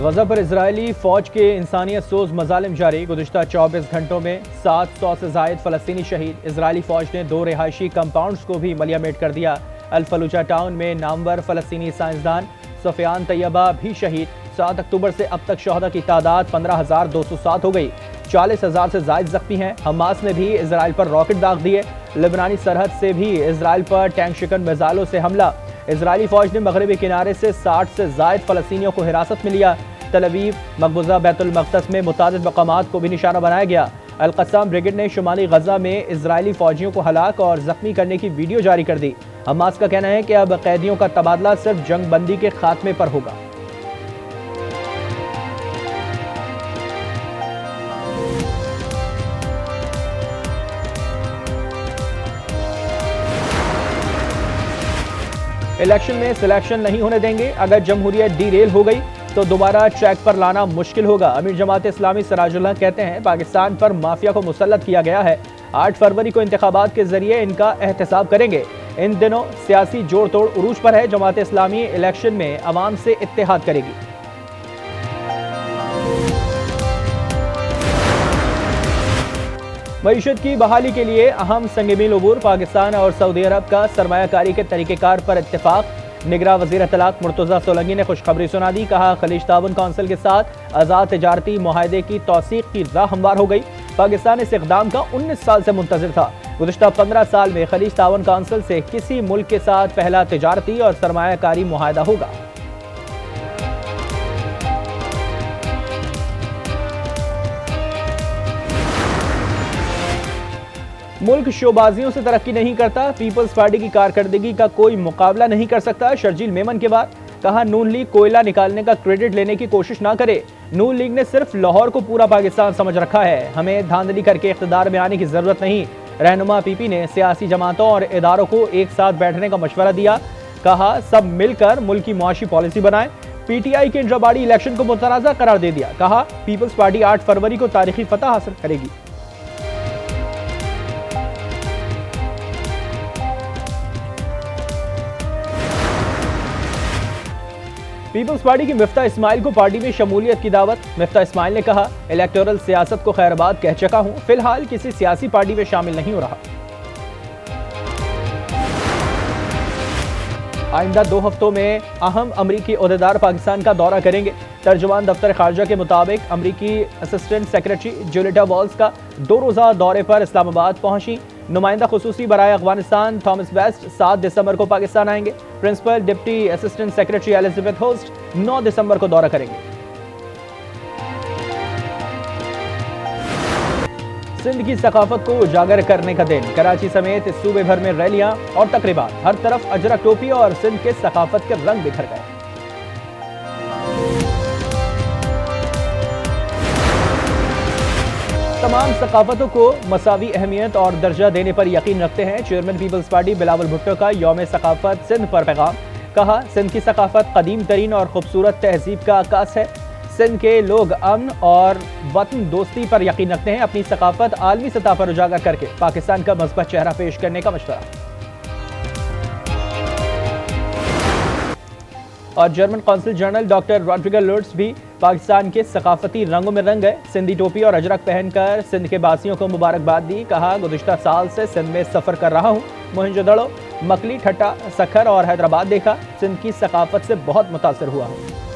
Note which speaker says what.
Speaker 1: गजा पर इसराइली फौज के इंसानियत सोज मजालिम जारी। गुजशत चौबीस घंटों में सात सौ से जायद फलस्तीनी शहीद। इसराइली फौज ने दो रिहायशी कंपाउंड्स को भी मलियामेट कर दिया। अलफलूजा टाउन में नामवर फलस्तीनी साइंसदान सफियान तैयबा भी शहीद। सात अक्टूबर से अब तक शहदा की तादाद पंद्रह हज़ार दो सौ सात हो गई। चालीस हज़ार से जायद जख्मी हैं। हमास ने भी इसराइल पर रॉकेट दाग दिए। लिबनानी सरहद से भी इसराइल पर टैंक शिकन मिजाइलों से हमला। इसराइली फौज ने मगरबी किनारे से साठ से जायद फलस्तियों को हिरासत में लिया। तलवीब मकबूजा बैतुलमकदस में मुताद मकाम को भी निशाना बनाया गया। अलकसाम ब्रिगेड ने शुमाली गजा में इसराइली फौजियों को हलाक और जख्मी करने की वीडियो जारी कर दी। हमास का कहना है कि अब कैदियों का तबादला सिर्फ़ जंग बंदी के खात्मे पर होगा। इलेक्शन में सिलेक्शन नहीं होने देंगे। अगर जमहूरियत डी रेल हो गई तो दोबारा ट्रैक पर लाना मुश्किल होगा। अमीर जमात इस्लामी सराजुल्ला कहते हैं, पाकिस्तान पर माफिया को मुसलत किया गया है। आठ फरवरी को इंतबात के ज़रिए इनका एहतसाब करेंगे। इन दिनों सियासी जोड़ तोड़ उरूज पर है। जमात इस्लामी इलेक्शन में आवाम से इतिहाद करेगी। मीशत की बहाली के लिए अहम संगमील अबूर पाकिस्तान और सऊदी अरब का सरमाकारी के तरीक़ेकार पर इतफाक निगरा वज़ीर तलाक मुर्तज़ा सोलंगी ने खुशखबरी सुना दी, कहा, खलीज ताउन कौंसिल के साथ आज़ाद तजारती माहे की तोसीक की राह हमवार हो गई। पाकिस्तान इस इकदाम का उन्नीस साल से मुंतजर था। गुजशत पंद्रह साल में खलीज ताउन कौंसिल से किसी मुल्क के साथ पहला तजारती और सरमाकारी माहा होगा। मुल्क शोबाजियों से तरक्की नहीं करता, पीपल्स पार्टी की कारकर्दगी का कोई मुकाबला नहीं कर सकता, शर्जील मेमन के बाद। कहा, नून लीग कोयला निकालने का क्रेडिट लेने की कोशिश ना करे। नून लीग ने सिर्फ़ लाहौर को पूरा पाकिस्तान समझ रखा है। हमें धांधली करके इकतदार में आने की ज़रूरत नहीं। रहनुमा पीपी ने सियासी जमातों और इदारों को एक साथ बैठने का मशवरा दिया। कहा, सब मिलकर मुल्क की मुआशी पॉलिसी बनाए। पीटीआई के इंट्राबाड़ी इलेक्शन को मुतनाज़ा करार दे दिया। कहा, पीपल्स पार्टी आठ फरवरी को तारीखी फतह हासिल करेगी। पीपल्स पार्टी की मिफ्ता इस्माइल को पार्टी में शमूलियत की दावत। मिफ्ता इस्माइल ने कहा, इलेक्टोरल सियासत को खैरबाद कह चुका हूँ। फ़िलहाल किसी सियासी पार्टी में शामिल नहीं हो रहा। आइंदा दो हफ्तों में अहम अमरीकी अहदेदार पाकिस्तान का दौरा करेंगे। तर्जुमान दफ्तर खारजा के मुताबिक अमरीकी असिस्टेंट सेक्रेटरी जुलिटा वॉल्स का दो रोज़ा दौरे पर इस्लामाबाद पहुँची। नुमाइंदा खसूसी बरए अफ़गानिस्तान, थॉमस बेस्ट सात दिसंबर को पाकिस्तान आएँगे। Principal deputy assistant secretary Elizabeth Horst नौ दिसंबर को दौरा करेंगे। सिंध की सकाफत को उजागर करने का दिन। कराची समेत सूबे भर में रैलियाँ और तकरीबा हर तरफ़ अजरक टोपी और सिंध के सकाफत के रंग बिखर गए। तमाम सकाफतों को मसावी अहमियत और दर्जा देने पर यकीन रखते हैं। Chairman Peoples Party Bilawal Bhutto का योम सकाफत सिंध पर पैगाम। कहा, सिंध की सकाफत कदीम तरीन और खूबसूरत तहजीब का आकाश है। सिंध के लोग अमन और वतन दोस्ती पर यकीन रखते हैं। अपनी सकाफत आलमी सतह पर उजागर करके पाकिस्तान का मजबत चेहरा पेश करने का मशवरा। और German consul general doctor Rudiger Lotz भी पाकिस्तान के सकाफती रंगों में रंग गए। सिंधी टोपी और अजरक पहनकर सिंध के बासियों को मुबारकबाद दी। कहा, गुजशत साल से सिंध में सफ़र कर रहा हूँ। मोहनजोदड़ो, मकली, ठट्टा, सखर और हैदराबाद देखा। सिंध की सकाफत से बहुत मुतासर हुआ। हूँ